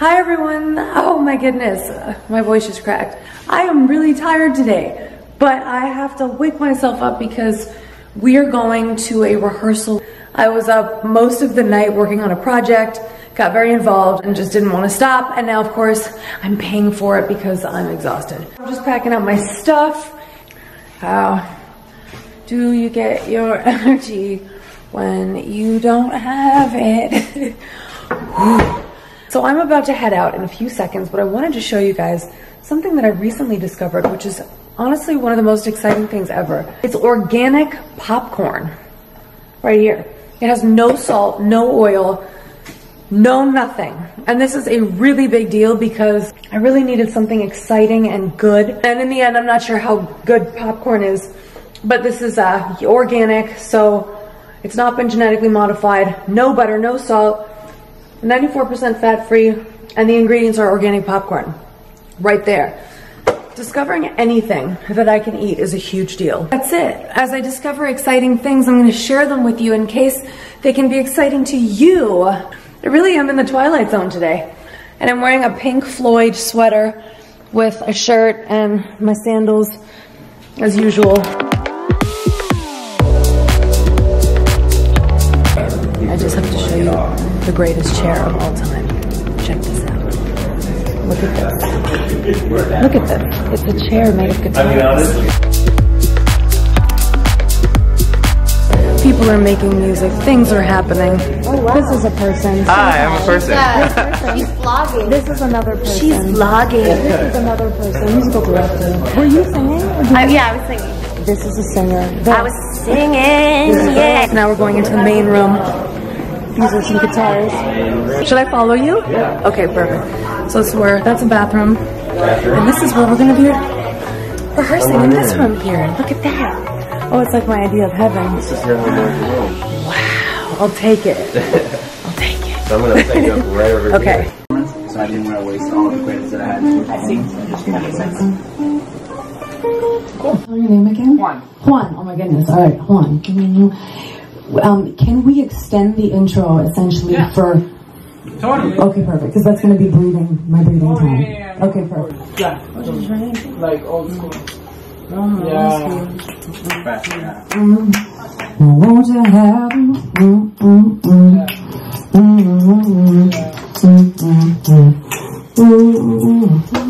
Hi everyone. Oh my goodness, my voice is cracked. I am really tired today, but I have to wake myself up because we are going to a rehearsal. I was up most of the night working on a project, got very involved and just didn't want to stop. And now of course I'm paying for it because I'm exhausted. I'm just packing up my stuff. How do you get your energy when you don't have it? So I'm about to head out in a few seconds, but I wanted to show you guys something that I recently discovered, which is honestly one of the most exciting things ever. It's organic popcorn right here. It has no salt, no oil, no nothing. And this is a really big deal because I really needed something exciting and good. And in the end, I'm not sure how good popcorn is, but this is uh, organic, so it's not been genetically modified, no butter, no salt, 94% fat free, and the ingredients are organic popcorn. Right there. Discovering anything that I can eat is a huge deal. That's it. As I discover exciting things, I'm gonna share them with you in case they can be exciting to you. I really am in the twilight zone today. And I'm wearing a Pink Floyd sweater with a shirt and my sandals as usual. I just have to show you the greatest chair of all time. Check this out. Look at this. Look at this. It's a chair made of guitars. People are making music. Things are happening. Oh, this is a person. Hi, I'm a person. She's vlogging. This is another person. She's vlogging. This is another person. Musical director. Were you singing? Or I, yeah, I was singing. This is a singer. I was singing. Yeah. Now we're going into the main room. These are some guitars. Should I follow you? Yeah. Okay, perfect. So it's where that's a bathroom, and this is where we're gonna be rehearsing in this room here. Look at that. Oh, it's like my idea of heaven. This is your home room. Wow, I'll take it. I'll take it. So I'm gonna pick you up right over Okay. here. so I didn't want to waste all the credits that I had. I see. Just that makes sense. Cool. Tell your name again? Juan. Juan. Oh my goodness. All right, Juan. Um, can we extend the intro essentially yeah. for? Totally. Okay, perfect. Because that's going to be breathing, my breathing oh, time. Yeah, yeah, okay, perfect. Yeah. Like old school. Mm. Yeah. Mm-hmm. Mm-hmm. yeah. Mm. Mm. Mm, mm.